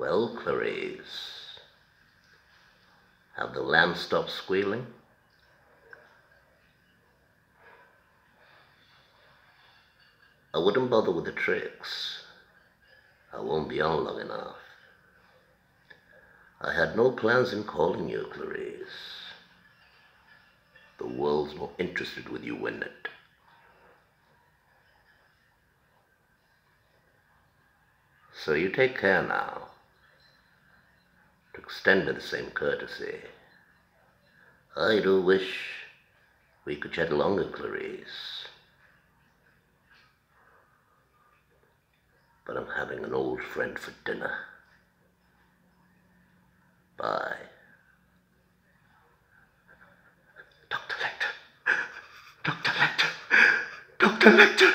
Well, Clarice, have the lambs stopped squealing? I wouldn't bother with the tricks. I won't be on long enough. I had no plans in calling you, Clarice. The world's more interested with you in it. So you take care now to extend me the same courtesy. I do wish we could chat longer, Clarice. But I'm having an old friend for dinner. Bye. Dr. Lecter. Dr. Lecter. Dr. Lecter.